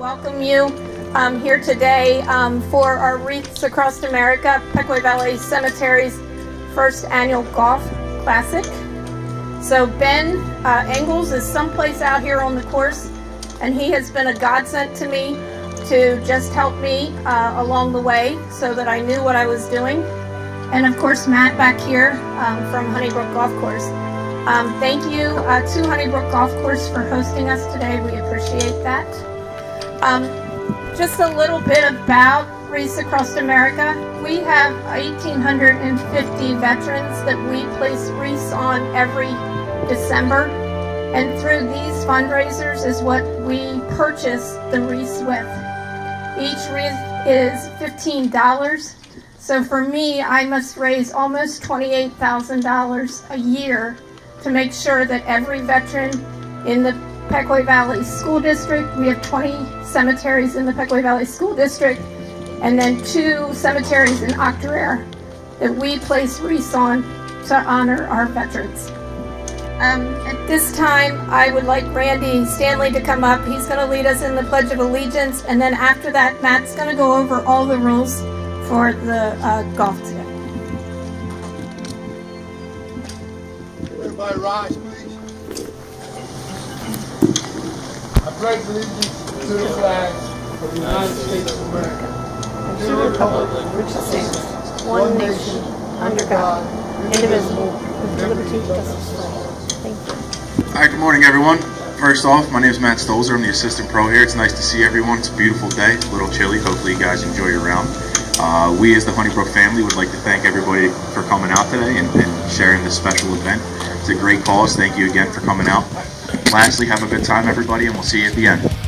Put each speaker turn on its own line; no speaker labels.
welcome you um, here today um, for our Wreaths Across America Pequea Valley Cemetery's first annual golf classic. So Ben uh, Engels is someplace out here on the course and he has been a godsend to me to just help me uh, along the way so that I knew what I was doing. And of course Matt back here um, from Honeybrook Golf Course. Um, thank you uh, to Honeybrook Golf Course for hosting us today. We appreciate that. Um, just a little bit about Wreaths Across America. We have 1,850 veterans that we place wreaths on every December. And through these fundraisers is what we purchase the wreaths with. Each wreath is $15. So for me, I must raise almost $28,000 a year to make sure that every veteran in the Pequea Valley School District, we have 20 cemeteries in the Pequea Valley School District, and then two cemeteries in Octorara that we place wreaths on to honor our veterans. Um, at this time, I would like Randy Stanley to come up. He's going to lead us in the Pledge of Allegiance, and then after that, Matt's going to go over all the rules for the uh, golf today.
Everybody rise, please. Pledge allegiance to the flag of the United States of America.
and to the republic which stands, one nation, under God, indivisible, with liberty and justice for all. Thank you.
All right, good morning, everyone. First off, my name is Matt Stolzer. I'm the assistant pro here. It's nice to see everyone. It's a beautiful day. A little chilly. Hopefully, you guys enjoy your round. Uh, we, as the Honeybrook family, would like to thank everybody for coming out today and, and sharing this special event. It's a great cause. Thank you again for coming out. Lastly, have a good time, everybody, and we'll see you at the end.